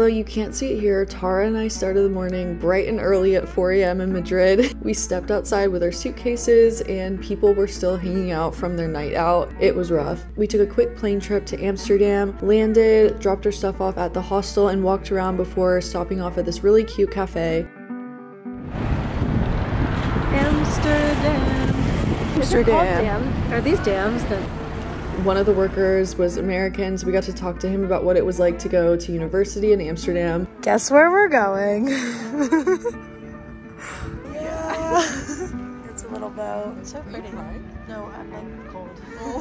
Although you can't see it here, Tara and I started the morning bright and early at 4 a.m. in Madrid. We stepped outside with our suitcases and people were still hanging out from their night out. It was rough. We took a quick plane trip to Amsterdam, landed, dropped our stuff off at the hostel, and walked around before stopping off at this really cute cafe. Amsterdam. Amsterdam. Are these dams that One of the workers was American, so we got to talk to him about what it was like to go to university in Amsterdam. Guess where we're going? Yeah. it's a little boat. So pretty. No, I'm like cold.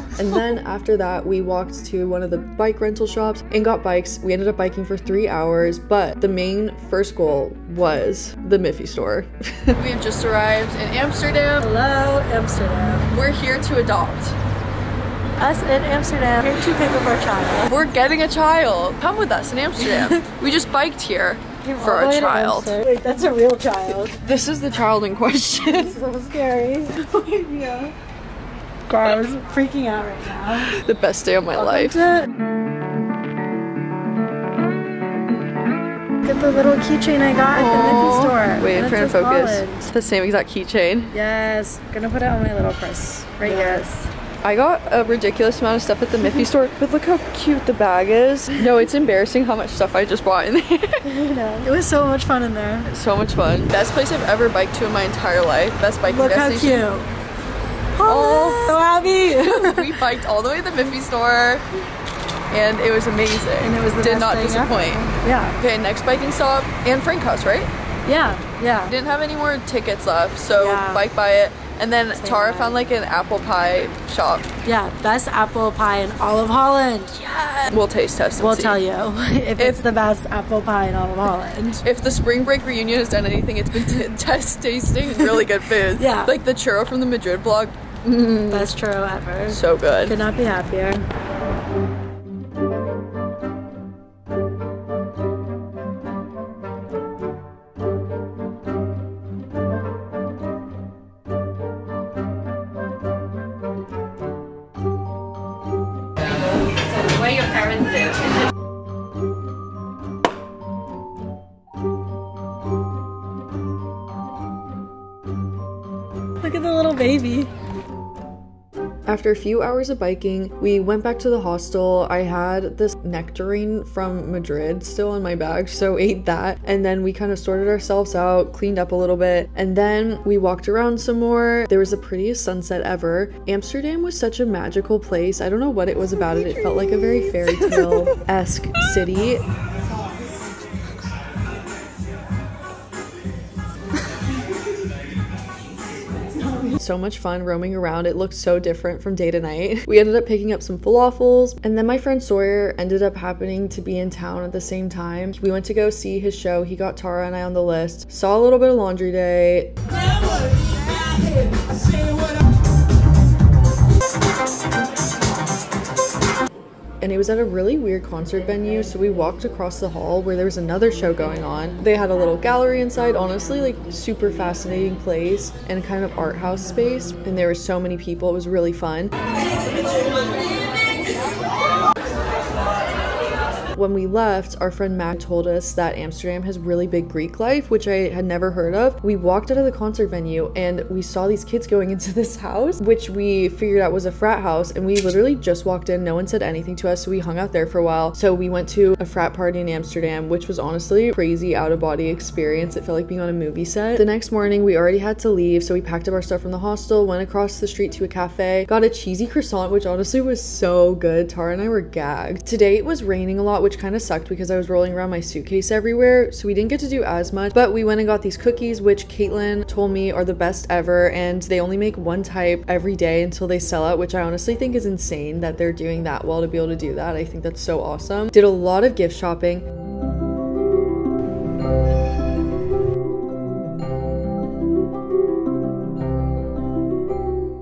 And then after that, we walked to one of the bike rental shops and got bikes. We ended up biking for three hours, but the main first goal was the Miffy store. we have just arrived in Amsterdam. Hello, Amsterdam. We're here to adopt. Us in Amsterdam, here to pick up our child. We're getting a child. Come with us in Amsterdam. we just biked here for a child. Wait, that's a real child. This is the child in question. so scary. yeah. Guys, freaking out right now. the best day of my life. Look at the little keychain I got at the Miffy store. Wait, I'm trying to focus. It's the same exact keychain. Yes, gonna put it on my little purse right Yes. I got a ridiculous amount of stuff at the Miffy store, but look how cute the bag is. No, it's embarrassing how much stuff I just bought in there. here. You know, it was so much fun in there. so much fun. Best place I've ever biked to in my entire life. Best biking Look how destination. cute. Oh, so happy. we biked all the way to the Miffy store, and it was amazing. And it was the Did not disappoint. yeah, Okay, next biking stop, Anne Frank House, right? yeah, yeah. Didn't have any more tickets left, so Yeah. bike by it. And then Same Tara found like an apple pie shop. Yeah, best apple pie in all of Holland. Yeah. We'll taste test. We'll see. tell you if, it's the best apple pie in all of Holland. If the spring break reunion has done anything, it's been t- test tasting really good food. Yeah. Like the churro from the Madrid vlog, mm. Best churro ever. so good. Could not be happier. Look at the little baby. After a few hours of biking, we went back to the hostel. I had this nectarine from Madrid still in my bag, so ate that. And then we kind of sorted ourselves out, cleaned up a little bit, and then we walked around some more. There was the prettiest sunset ever. Amsterdam was such a magical place. I don't know what it was about it. It felt like a very fairy tale esque city. So much fun roaming around. It looked so different from day to night. We ended up picking up some falafels, and then my friend Sawyer ended up happening to be in town at the same time. We went to go see his show. He got Tara and I on the list. Saw a little bit of Laundry Day. And it was at a really weird concert venue. So we walked across the hall where there was another show going on. They had a little gallery inside, honestly, like super fascinating place and kind of art house space. And there were so many people, it was really fun. When we left, our friend Matt told us that Amsterdam has really big Greek life, which I had never heard of. We walked out of the concert venue and we saw these kids going into this house, which we figured out was a frat house. And we literally just walked in. No one said anything to us. So we hung out there for a while. So we went to a frat party in Amsterdam, which was honestly a crazy out of body experience. It felt like being on a movie set. The next morning, we already had to leave. So we packed up our stuff from the hostel, went across the street to a cafe, got a cheesy croissant, which honestly was so good. Tara and I were gagged. Today it was raining a lot, which kind of sucked because I was rolling around my suitcase everywhere. So we didn't get to do as much, but we went and got these cookies, which Caitlin told me are the best ever. And they only make one type every day until they sell out, which I honestly think is insane that they're doing that well to be able to do that. I think that's so awesome. Did a lot of gift shopping.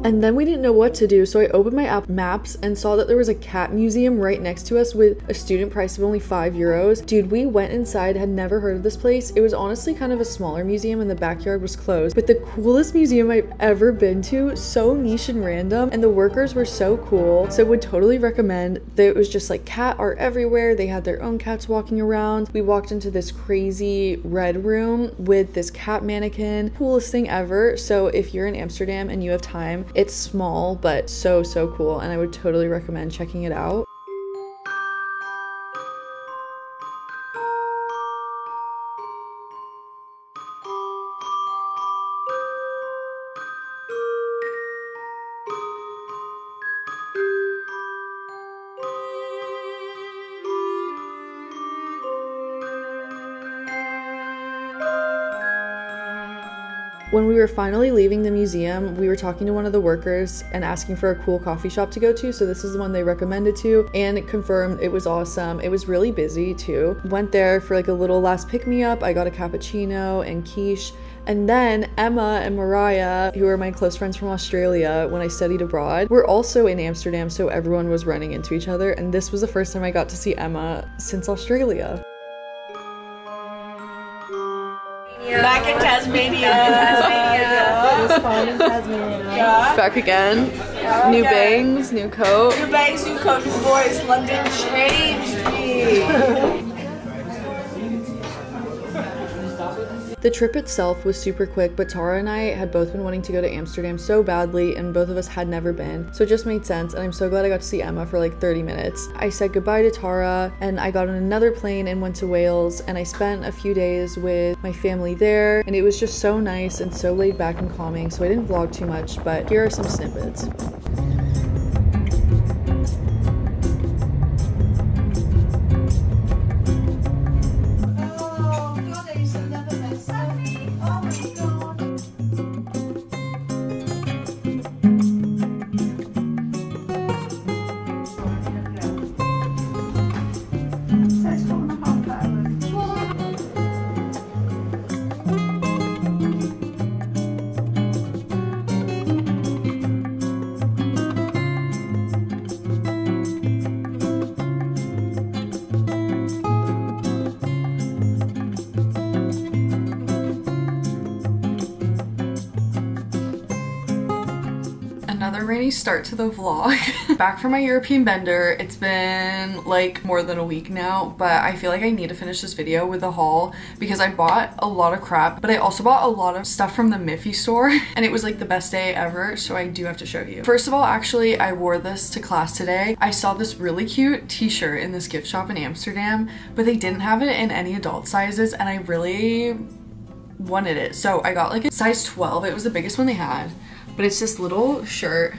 And then we didn't know what to do, so I opened my app Maps and saw that there was a cat museum right next to us with a student price of only five euros. Dude, we went inside, had never heard of this place. It was honestly kind of a smaller museum and the backyard was closed, but the coolest museum I've ever been to. So niche and random, and the workers were so cool. So would totally recommend. It was just like cat art everywhere. They had their own cats walking around. We walked into this crazy red room with this cat mannequin. Coolest thing ever. So if you're in Amsterdam and you have time, it's small but so so cool and I would totally recommend checking it out. When we were finally leaving the museum, we were talking to one of the workers and asking for a cool coffee shop to go to. So this is the one they recommended to and it confirmed it was awesome. It was really busy too. Went there for like a little last pick me up. I got a cappuccino and quiche. And then Emma and Mariah, who are my close friends from Australia when I studied abroad, were also in Amsterdam, so everyone was running into each other. And this was the first time I got to see Emma since Australia. Back in Tasmania. It was fun in Tasmania. Yeah. Back again. New bangs, new coat. New bangs, new coat, new boys. London changed me. The trip itself was super quick, but Tara and I had both been wanting to go to Amsterdam so badly, and both of us had never been. So it just made sense, and I'm so glad I got to see Emma for like 30 minutes. I said goodbye to Tara, and I got on another plane and went to Wales, and I spent a few days with my family there, and it was just so nice and so laid back and calming, so I didn't vlog too much, but here are some snippets. Another rainy start to the vlog. Back from my European bender. It's been like more than a week now, but I feel like I need to finish this video with a haul because I bought a lot of crap, but I also bought a lot of stuff from the Miffy store and it was like the best day ever, so I do have to show you. First of all, actually, I wore this to class today. I saw this really cute t-shirt in this gift shop in Amsterdam, but they didn't have it in any adult sizes and I really wanted it. So I got like a size 12. It was the biggest one they had. But it's this little shirt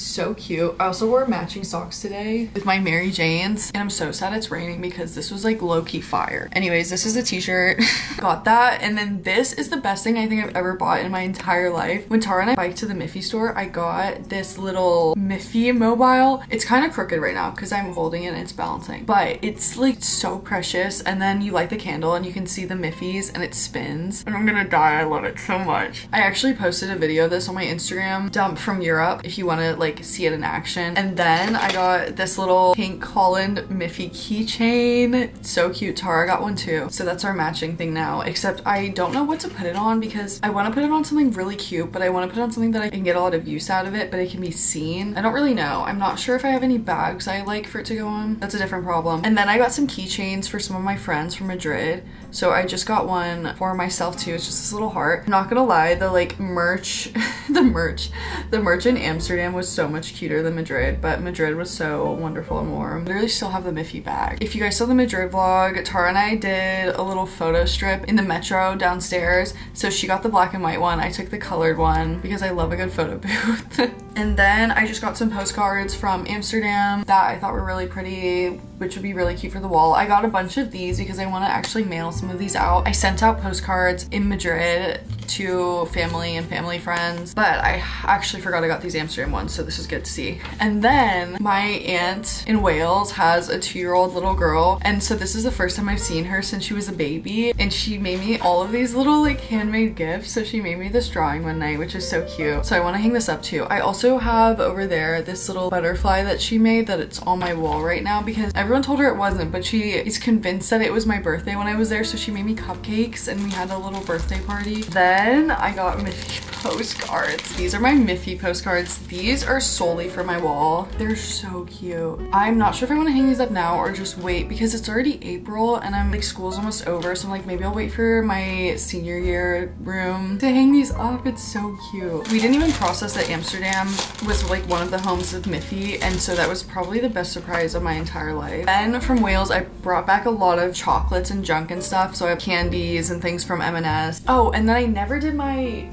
so cute. I also wore matching socks today with my Mary Janes and I'm so sad it's raining because this was like low-key fire. Anyways, this is a t-shirt. got that and then this is the best thing I think I've ever bought in my entire life. When Tara and I biked to the Miffy store, I got this little Miffy mobile. It's kind of crooked right now because I'm holding it and it's balancing, but it's like so precious and then you light the candle and you can see the Miffies and it spins and I'm gonna die. I love it so much. I actually posted a video of this on my Instagram dump from Europe if you want to like see it in action. And then I got this little pink Holland Miffy keychain. So cute. Tara got one too. So that's our matching thing now, except I don't know what to put it on because I want to put it on something really cute, but I want to put on something that I can get a lot of use out of it, but it can be seen. I don't really know. I'm not sure if I have any bags I like for it to go on. That's a different problem. And then I got some keychains for some of my friends from Madrid. So I just got one for myself too. It's just this little heart. I'm not gonna lie, the like merch, the merch, the merch in Amsterdam was so much cuter than Madrid, but Madrid was so wonderful and warm. I literally still have the Miffy bag. If you guys saw the Madrid vlog, Tara and I did a little photo strip in the metro downstairs. So she got the black and white one. I took the colored one because I love a good photo booth. and then I just got some postcards from Amsterdam that I thought were really pretty, which would be really cute for the wall. I got a bunch of these because I want to actually mail some of these out. I sent out postcards in Madrid to family and family friends, but I actually forgot I got these Amsterdam ones, so this is good to see. And then my aunt in Wales has a two-year-old little girl, and so this is the first time I've seen her since she was a baby, and she made me all of these little like handmade gifts. So she made me this drawing one night, which is so cute. So I want to hang this up too. I also also have over there this little butterfly that she made that it's on my wall right now because everyone told her it wasn't, but she is convinced that it was my birthday when I was there. So she made me cupcakes and we had a little birthday party. Then I got Miffy postcards. These are my Miffy postcards. These are solely for my wall. They're so cute. I'm not sure if I want to hang these up now or just wait because it's already April and I'm like school's almost over. So I'm like, maybe I'll wait for my senior year room to hang these up. It's so cute. We didn't even process that Amsterdam was like one of the homes of Miffy. And so that was probably the best surprise of my entire life. Then from Wales, I brought back a lot of chocolates and junk and stuff. So I have candies and things from M&S. Oh, and then I never did my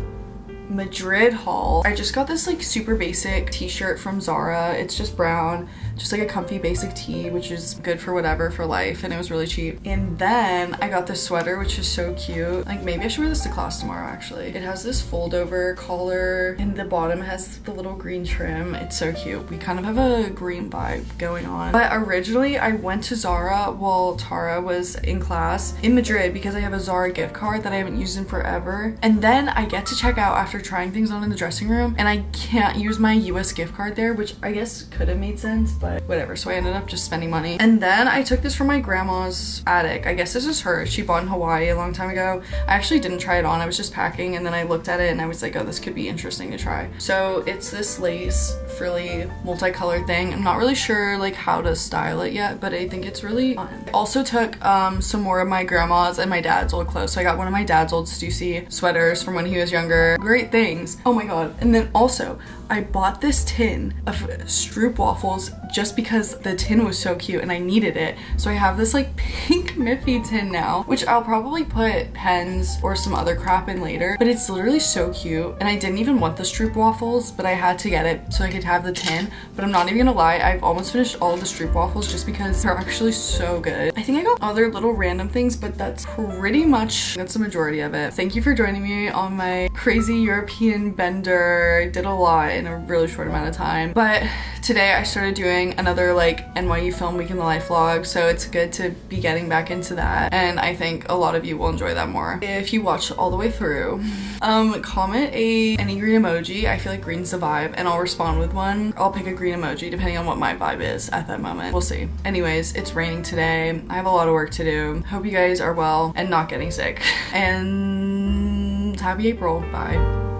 Madrid haul. I just got this like super basic t-shirt from Zara. It's just brown, just like a comfy basic tee, which is good for whatever for life and it was really cheap. And then I got this sweater, which is so cute. Like maybe I should wear this to class tomorrow actually. It has this fold over collar and the bottom has the little green trim. It's so cute. We kind of have a green vibe going on. But originally I went to Zara while Tara was in class in Madrid because I have a Zara gift card that I haven't used in forever. And then I get to check out after trying things on in the dressing room and I can't use my US gift card there, which I guess could have made sense, but whatever. So I ended up just spending money. And then I took this from my grandma's attic. I guess this is her. She bought in Hawaii a long time ago. I actually didn't try it on. I was just packing and then I looked at it and I was like, oh, this could be interesting to try. So it's this lace frilly multicolored thing. I'm not really sure like how to style it yet, but I think it's really fun. I also took um, some more of my grandma's and my dad's old clothes. So I got one of my dad's old Stussy sweaters from when he was younger. Great things. Oh my god. And then also I bought this tin of Stroop waffles just because the tin was so cute and I needed it. So I have this like pink Miffy tin now, which I'll probably put pens or some other crap in later, but it's literally so cute. And I didn't even want the Stroop waffles, but I had to get it so I could have the tin. But I'm not even gonna lie, I've almost finished all the Stroop waffles just because they're actually so good. I think I got other little random things, but that's pretty much, that's the majority of it. Thank you for joining me on my crazy European bender. I did a lot in a really short amount of time. But today I started doing another like NYU Film Week in the Life vlog, so it's good to be getting back into that. And I think a lot of you will enjoy that more. If you watch all the way through, um, comment a any green emoji. I feel like green's the vibe and I'll respond with one. I'll pick a green emoji depending on what my vibe is at that moment. We'll see. Anyways, it's raining today. I have a lot of work to do. Hope you guys are well and not getting sick. And happy April. Bye.